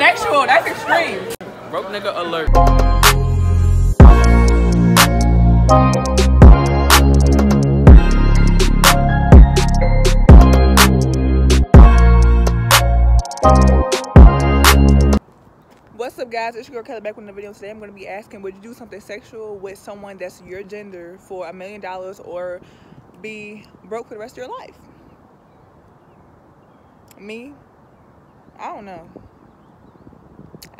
Sexual, that's extreme. Broke nigga alert. What's up guys, it's your girl Kelly back with another video. Today I'm going to be asking, would you do something sexual with someone that's your gender for a million dollars or be broke for the rest of your life? Me? I don't know.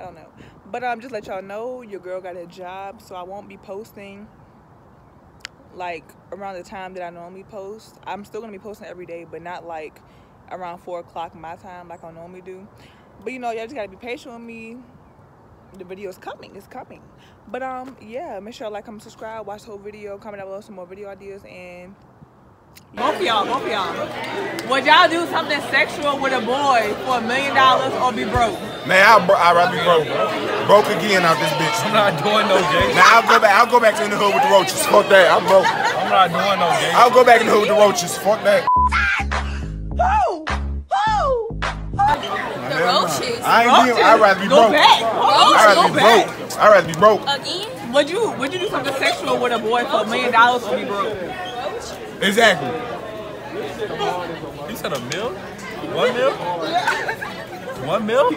I don't know. But um, just let y'all know, your girl got a job, so I won't be posting like around the time that I normally post. I'm still to be posting every day, but not like around 4 o'clock my time like I normally do. But you know, y'all just got to be patient with me the video is coming it's coming but um yeah make sure you like comment subscribe watch the whole video comment down below some more video ideas and both of y'all both of y'all would y'all do something sexual with a boy for a million dollars or be broke Man, I'll, bro- I'd rather be broke. Broke again out this bitch. I'm not doing no gay. Now I'll go back. I'll go back to in the hood with the roaches. Fuck that. I'm broke. I'm not doing no gay. I'll go back in the hood with the roaches. Fuck that. The roaches. I ain't being, I'd rather be go broke. back I'd rather go be back broke. I'd rather be broke. Again? would you would you do something sexual with a boy for a million dollars or be broke Exactly. You said a mil? One mil? One mil?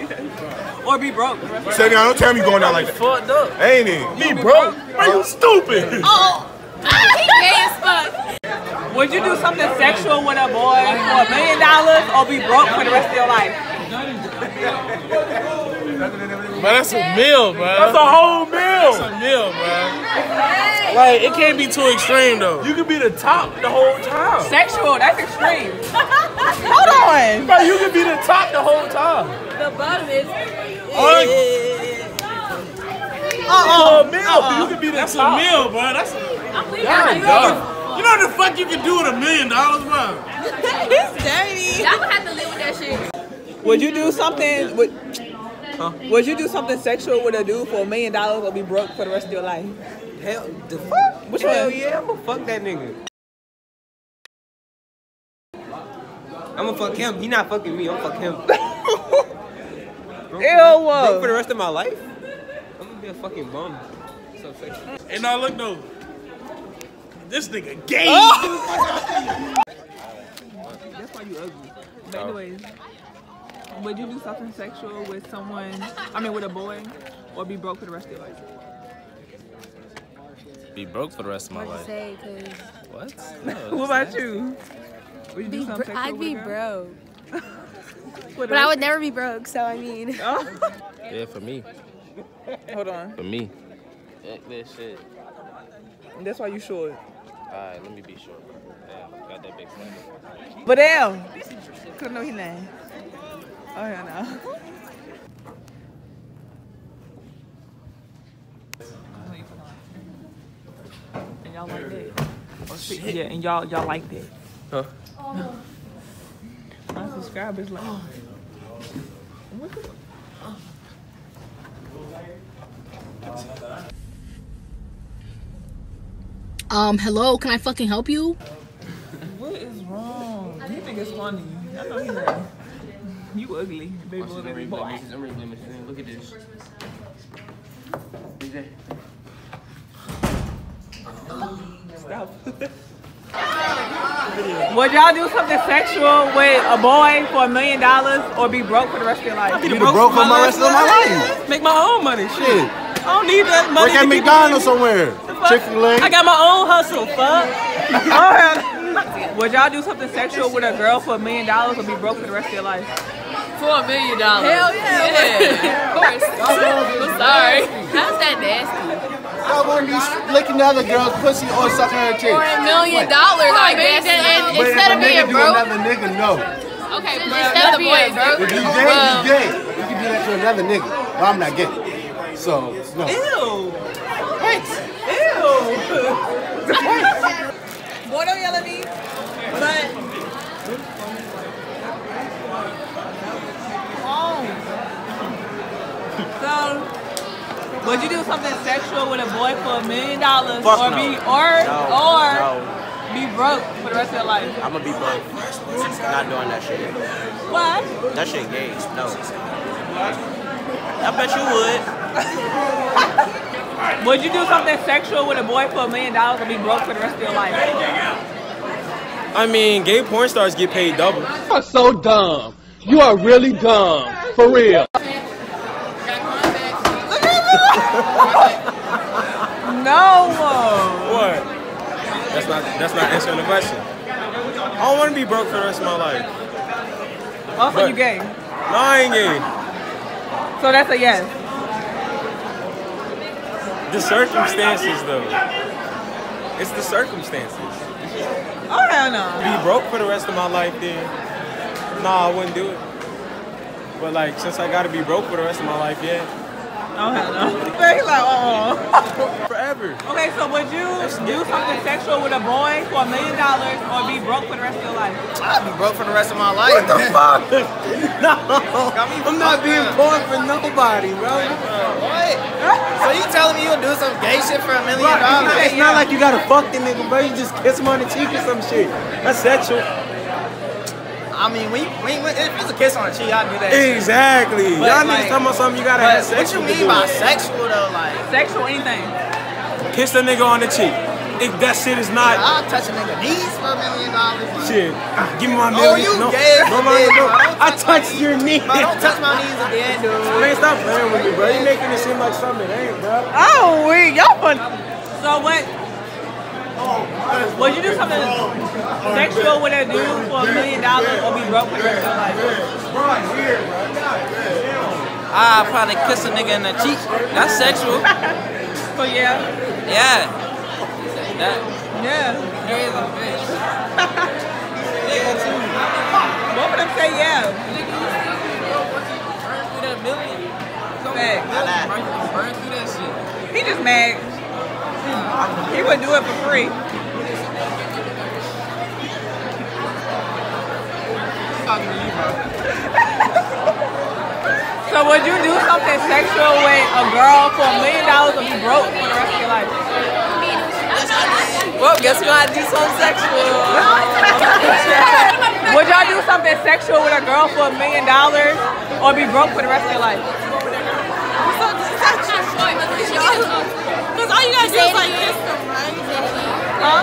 or be broke Say now, don't tell me you going down like that. Fucked up. Ain't it? Me broke? Are you stupid? Oh, he gay as fuck. would you do something sexual with a boy for a million dollars or be broke for the rest of your life But that's a meal, bro. That's a whole meal. That's a meal, bro. Like it can't be too extreme though. You could be the top the whole time. sexual that's extreme hold on Bro, you could be the top the whole time. The bottom is. For uh-uh. a meal, uh-uh. you could be the That's a top. meal, bro. That's a, I'm leaving. God, Y'all done. you know what the fuck you can do with a million dollars, bro. He's dirty. gonna have to live with that shit. Would you do something? Would, would you do something sexual with a dude for a million dollars or be broke for the rest of your life? Hell, the fuck? Which Hell one? yeah, I'ma fuck that nigga. I'ma fuck him. He not fucking me. I'm fuck him. Broke Ew. broke for the rest of my life? I'm gonna be a fucking bum. So sexual. And now look though. This nigga gay. Oh! That's why you ugly. But anyways, would you do something sexual with someone? I mean, with a boy, or be broke for the rest of your life? be broke for the rest of my What life. say? Cause What? What about you? Would you do be something sexual I'd be a broke, With but I would never be broke. So I mean, Oh, Yeah, for me. hold on. For me. That, that shit. That's why you short. Alright, let me be sure. Damn, got that big slam. But damn, couldn't know his name. Oh hell no. And y'all like that? Oh, shit. Yeah, and y'all y'all like that. Huh? My subscribers like. What the- Um, hello, can I fucking help you? What is wrong? You think it's funny? I know you know. You ugly, baby boy, baby boy. Look at this. Stop. Would y'all do something sexual with a boy for a million dollars or be broke for the rest of your life? Be broke for my rest of my life. Make my own money. Shit. Shit. I don't need that money. Work at to keep- McDonald's somewhere. Chick fil I A. got my own hustle. Fuck. Would y'all do something sexual with a girl for a million dollars or be broke for the rest of your life? For a million dollars. Hell yeah. Yeah. of course. I'm sorry. How's that nasty? I want to be licking the other girl's pussy or sucking her tits. For a million dollars, I guess. And, and But instead if of a being nigga do broke, another nigga, no. okay, but instead of being broke, If you gay, well, you gay. You can do that to another nigga. But I'm not gay. So, no. Ew. What? Boy, don't yell at me. But. Oh. Would you do something sexual with a boy for a million dollars, or no. be, or, No, or no. be broke for the rest of your life? I'm gonna be broke. Not doing that shit. Why? That shit gay. No. I bet you would. Would you do something sexual with a boy for a million dollars and be broke for the rest of your life? I mean, gay porn stars get paid double. You are so dumb. You are really dumb. For real. No. What? That's not that's not answering the question. I don't want to be broke for the rest of my life. Oh, also, But- you gay. No, I ain't gay. So that's a yes. The circumstances, though. It's the circumstances. Oh hell no. Be broke for the rest of my life, then. Nah, I wouldn't do it. But like, since I gotta be broke for the rest of my life, yeah. Oh hell no. He's like, oh. Forever. Okay, so would you do something sexual with a boy for a million dollars or be broke for the rest of your life? I'll be broke for the rest of my life. What the fuck? no, I'm not being poor for nobody, bro. What? So you telling me you'll do some gay shit for a million dollars? It's not like you gotta fuck the nigga, bro. You just kiss him on the cheek or some shit. That's sexual. I mean, when, you, when, you- if it's a kiss on the cheek, I'll do that. Exactly. But, Y'all like- niggas talking about something you gotta have sex What you with to mean do by it. sexual though? Like, Sexual anything. Kiss the nigga on the cheek. If that shit is not I'll touch a nigga knees for a million dollars. like- shit, ah, give me my Oh, million. you no, gay as no, a no, bitch, no, bro. I touch touched your knee. Bro, don't touch my knees again, dude. Man, stop playing with me, bro. You making it seem like something it ain't, bro. Oh, we y'all fun. So what? Would you do something sexual with a dude for a million dollars or be broke for the rest of your life? I'll probably kiss a nigga in the cheek. That's sexual. So oh, yeah. Yeah. That. Yeah. Gay as a bitch. Both of them say yeah. Burn through that million. Facts. Burn through that shit. He just mad. He would do it for free. So would you do something sexual with a girl for a million dollars or be broke for the rest of your life? Well, guess we gotta do something sexual. Would y'all do something sexual with a girl for a million dollars or be broke for the rest of your life? Because all you gotta do is like kiss them, right? Huh?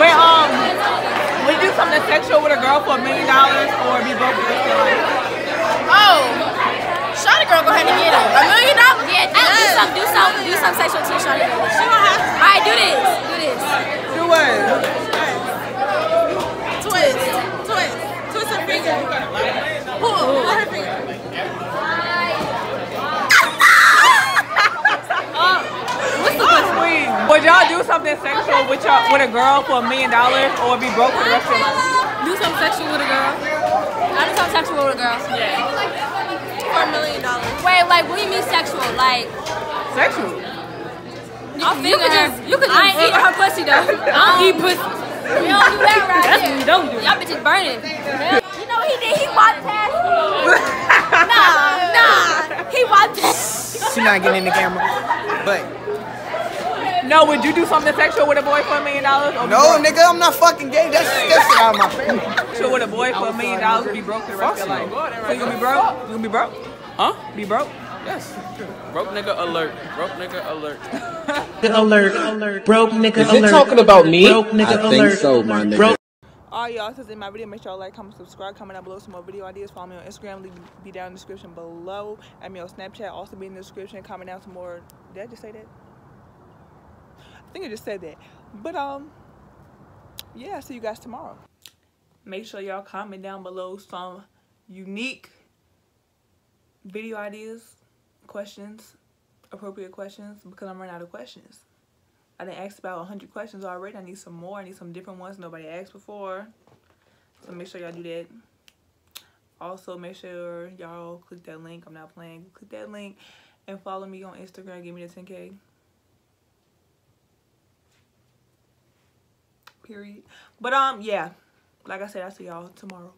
But um, would you do something sexual with a girl for a million dollars or be broke for the of your life? Oh, Shawty girl, go ahead and get it. A million dollars? Yeah, do, do some, do some, do some sexual to Shawty. She gonna have All right, do this, do this. Do what? twist, twist, twist her finger. Pull, pull her finger. What's the question? Would y'all do something sexual with y'all with a girl for a million dollars or be broke for the rest of your life? Do something sexual with a girl. I do something sexual with a girl. Yeah. For a million dollars. Wait, like, what do you mean sexual? Like, Sexual. I'll you could just, you could I ain't eating her pussy though. I don't eat pussy. You don't do that right That's there. what you don't do. Y'all bitches burning. You know what he did? He walked past me. Nah, nah. He walked past She's not getting in the camera. But No, would you do something sexual with a boy for a million dollars? or no, broke? nigga, I'm not fucking gay. That's that shit out of my face. Sexual with a boy for a million dollars or be broke for the rest of your life. So you gonna be broke? You gonna be broke? Huh? Be broke? Yes. Broke nigga alert. Broke nigga alert. alert, alert, broke nigga Is alert. it talking about me? Broke nigga I think so, my nigga. Broke Alright, y'all. Since in my video, make sure y'all like, comment, subscribe, comment down below some more video ideas. Follow me on Instagram. Leave be down in the description below. Add me on Snapchat. Also be in the description. Comment down some more. Did I just say that? I think I just said that. But um, yeah. See you guys tomorrow. Make sure y'all comment down below some unique video ideas, questions, appropriate questions because I'm running out of questions. I didn't ask about 100 questions already. I need some more. I need some different ones nobody asked before. So make sure y'all do that. Also, make sure y'all click that link. I'm not playing. Click that link and follow me on Instagram. Give me the 10K. Period. But, um, yeah. Like I said, I'll see y'all tomorrow.